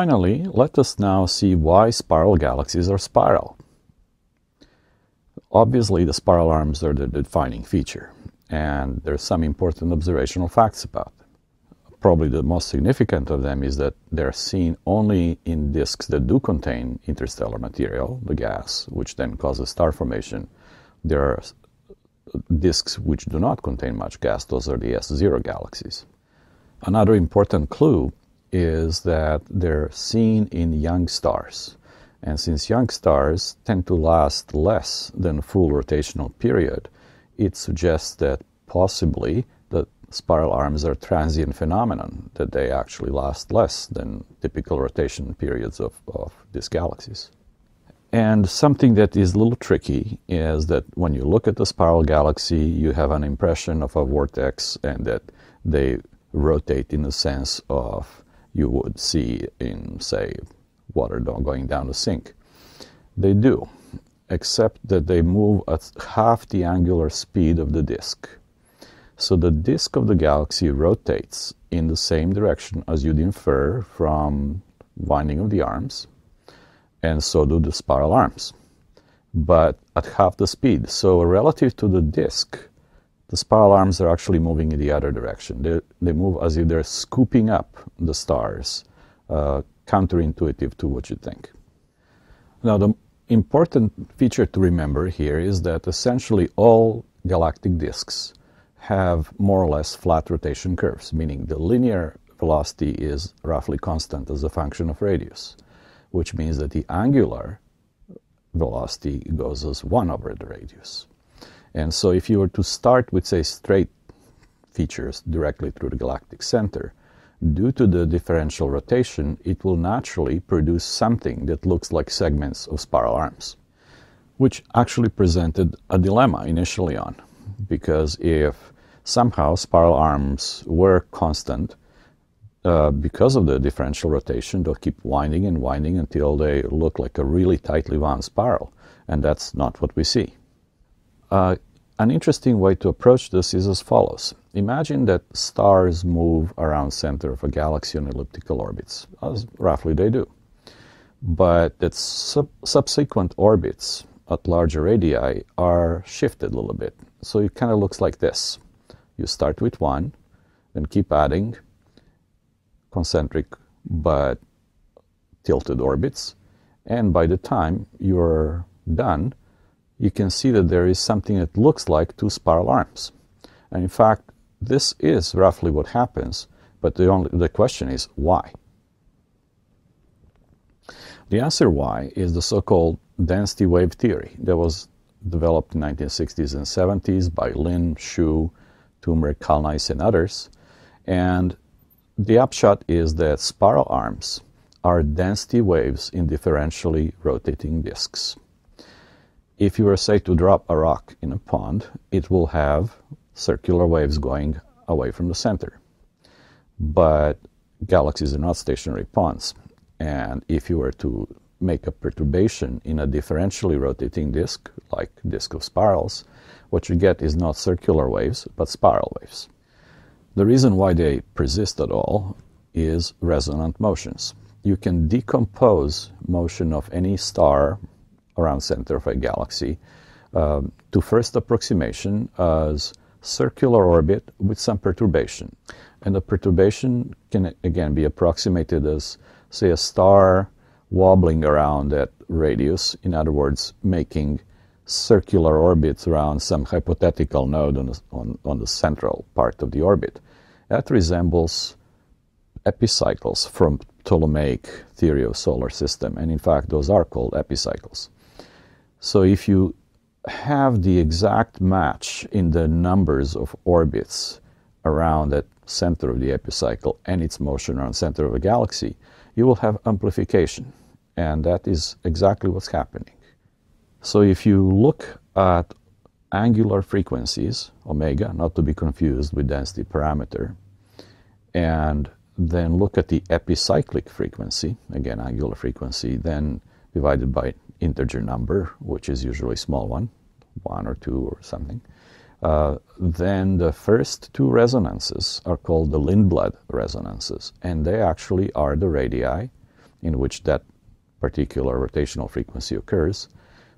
Finally, let us now see why spiral galaxies are spiral. Obviously, the spiral arms are the defining feature, and there's some important observational facts about them. Probably the most significant of them is that they're seen only in disks that do contain interstellar material, the gas, which then causes star formation. There are disks which do not contain much gas, those are the S0 galaxies. Another important clue is that they're seen in young stars. And since young stars tend to last less than full rotational period, it suggests that possibly the spiral arms are transient phenomenon, that they actually last less than typical rotation periods of, of these galaxies. And something that is a little tricky is that when you look at the spiral galaxy, you have an impression of a vortex and that they rotate in the sense of you would see in, say, water going down the sink. They do, except that they move at half the angular speed of the disk. So the disk of the galaxy rotates in the same direction as you'd infer from winding of the arms, and so do the spiral arms, but at half the speed. So relative to the disk, the spiral arms are actually moving in the other direction. They, they move as if they're scooping up the stars, uh, counterintuitive to what you think. Now, the important feature to remember here is that essentially all galactic disks have more or less flat rotation curves, meaning the linear velocity is roughly constant as a function of radius, which means that the angular velocity goes as 1 over the radius. And so if you were to start with, say, straight features directly through the galactic center, due to the differential rotation, it will naturally produce something that looks like segments of spiral arms, which actually presented a dilemma initially on, because if somehow spiral arms were constant, uh, because of the differential rotation, they'll keep winding and winding until they look like a really tightly wound spiral, and that's not what we see. Uh, an interesting way to approach this is as follows. Imagine that stars move around center of a galaxy on elliptical orbits, as roughly they do. But that sub subsequent orbits at larger radii are shifted a little bit. So it kind of looks like this. You start with one, then keep adding concentric but tilted orbits. And by the time you're done, you can see that there is something that looks like two spiral arms. And in fact, this is roughly what happens, but the, only, the question is why? The answer why is the so-called density wave theory that was developed in 1960s and 70s by Lin, Shu, Toomre, Kalnajs, and others. And the upshot is that spiral arms are density waves in differentially rotating disks if you were, say, to drop a rock in a pond, it will have circular waves going away from the center. But galaxies are not stationary ponds. And if you were to make a perturbation in a differentially rotating disk, like disk of spirals, what you get is not circular waves, but spiral waves. The reason why they persist at all is resonant motions. You can decompose motion of any star around center of a galaxy um, to first approximation as circular orbit with some perturbation. And the perturbation can again be approximated as, say, a star wobbling around that radius, in other words, making circular orbits around some hypothetical node on the, on, on the central part of the orbit. That resembles epicycles from Ptolemaic theory of solar system, and in fact, those are called epicycles. So if you have the exact match in the numbers of orbits around that center of the epicycle and its motion around center of a galaxy, you will have amplification. And that is exactly what's happening. So if you look at angular frequencies, omega, not to be confused with density parameter, and then look at the epicyclic frequency, again, angular frequency, then divided by integer number, which is usually small one, one or two or something, uh, then the first two resonances are called the Lindblad resonances, and they actually are the radii in which that particular rotational frequency occurs,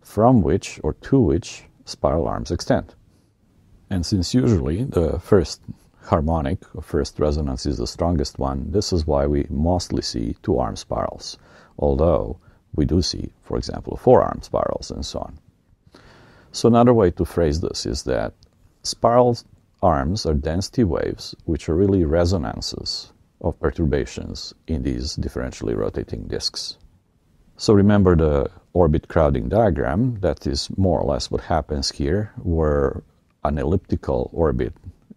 from which or to which spiral arms extend. And since usually the first harmonic or first resonance is the strongest one, this is why we mostly see two arm spirals, although we do see, for example, four arm spirals and so on. So another way to phrase this is that spiral arms are density waves which are really resonances of perturbations in these differentially rotating disks. So remember the orbit crowding diagram, that is more or less what happens here, where an elliptical orbit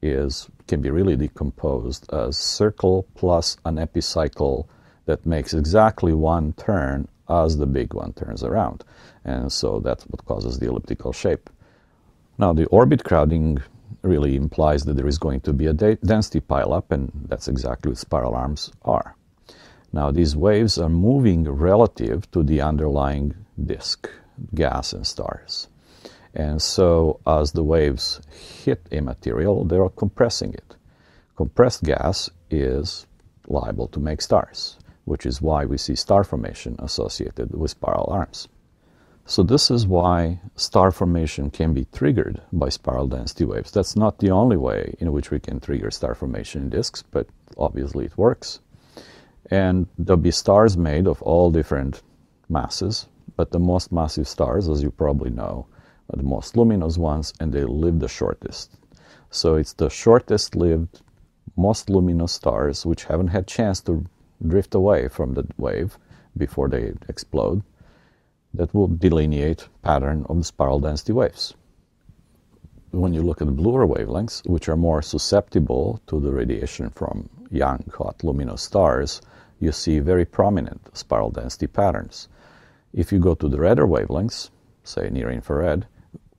is can be really decomposed as circle plus an epicycle that makes exactly one turn as the big one turns around. And so that's what causes the elliptical shape. Now, the orbit crowding really implies that there is going to be a density pileup, and that's exactly what spiral arms are. Now, these waves are moving relative to the underlying disk, gas and stars. And so, as the waves hit a material, they are compressing it. Compressed gas is liable to make stars which is why we see star formation associated with spiral arms. So this is why star formation can be triggered by spiral density waves. That's not the only way in which we can trigger star formation in disks, but obviously it works. And there'll be stars made of all different masses, but the most massive stars, as you probably know, are the most luminous ones, and they live the shortest. So it's the shortest lived, most luminous stars which haven't had chance to drift away from the wave before they explode that will delineate pattern of the spiral density waves. When you look at the bluer wavelengths, which are more susceptible to the radiation from young, hot, luminous stars, you see very prominent spiral density patterns. If you go to the redder wavelengths, say near infrared,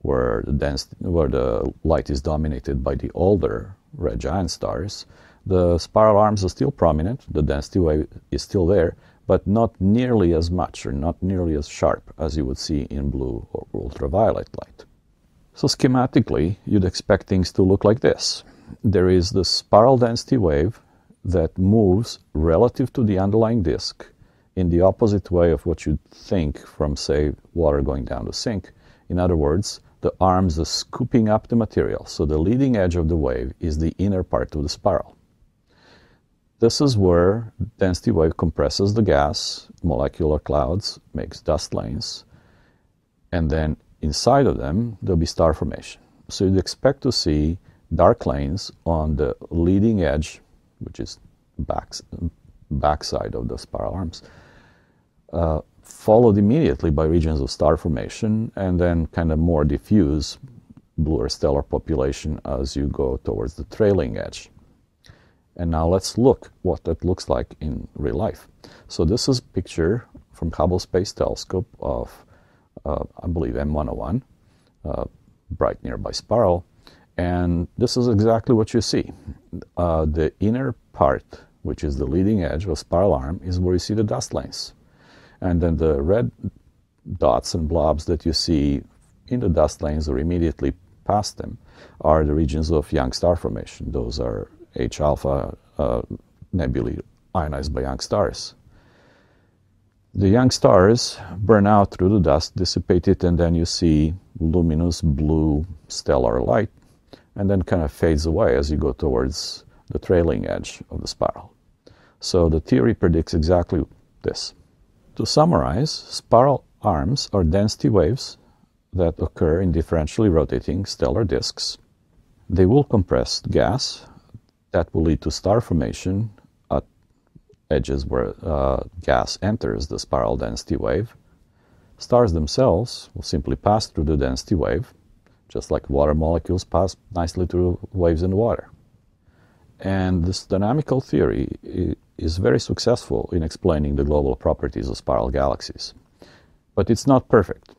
where the, density, where the light is dominated by the older red giant stars, the spiral arms are still prominent, the density wave is still there, but not nearly as much or not nearly as sharp as you would see in blue or ultraviolet light. So schematically, you'd expect things to look like this. There is the spiral density wave that moves relative to the underlying disk in the opposite way of what you'd think from, say, water going down the sink. In other words, the arms are scooping up the material, so the leading edge of the wave is the inner part of the spiral. This is where density wave compresses the gas, molecular clouds, makes dust lanes, and then inside of them there'll be star formation. So you'd expect to see dark lanes on the leading edge, which is back backside of the spiral arms, uh, followed immediately by regions of star formation, and then kind of more diffuse bluer stellar population as you go towards the trailing edge. And now let's look what that looks like in real life. So this is a picture from Hubble Space Telescope of, uh, I believe, M101, uh, bright nearby spiral. And this is exactly what you see. Uh, the inner part, which is the leading edge of spiral arm, is where you see the dust lanes. And then the red dots and blobs that you see in the dust lanes or immediately past them are the regions of young star formation. Those are H alpha uh, nebulae ionized by young stars. The young stars burn out through the dust, dissipate it, and then you see luminous blue stellar light, and then kind of fades away as you go towards the trailing edge of the spiral. So the theory predicts exactly this. To summarize, spiral arms are density waves that occur in differentially rotating stellar disks. They will compress gas that will lead to star formation at edges where uh, gas enters the spiral density wave. Stars themselves will simply pass through the density wave, just like water molecules pass nicely through waves in water. And this dynamical theory is very successful in explaining the global properties of spiral galaxies. But it's not perfect.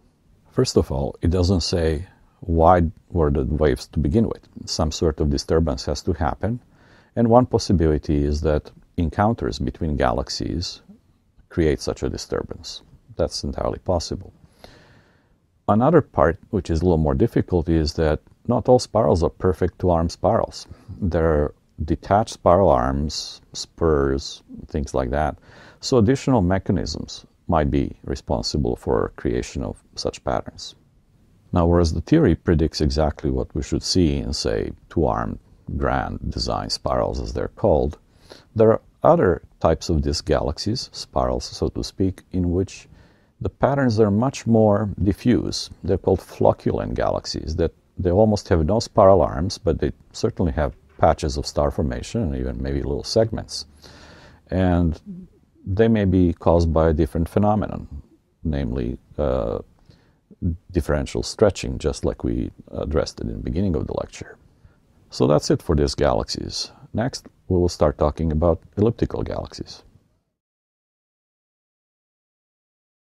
First of all, it doesn't say why were the waves to begin with. Some sort of disturbance has to happen, and one possibility is that encounters between galaxies create such a disturbance. That's entirely possible. Another part, which is a little more difficult, is that not all spirals are perfect two arm spirals. There are detached spiral arms, spurs, things like that. So additional mechanisms might be responsible for creation of such patterns. Now, whereas the theory predicts exactly what we should see in, say, two-armed grand design spirals, as they're called, there are other types of disk galaxies, spirals, so to speak, in which the patterns are much more diffuse. They're called flocculent galaxies that they almost have no spiral arms, but they certainly have patches of star formation and even maybe little segments. And they may be caused by a different phenomenon, namely uh, differential stretching, just like we addressed it in the beginning of the lecture. So that's it for these galaxies. Next, we will start talking about elliptical galaxies.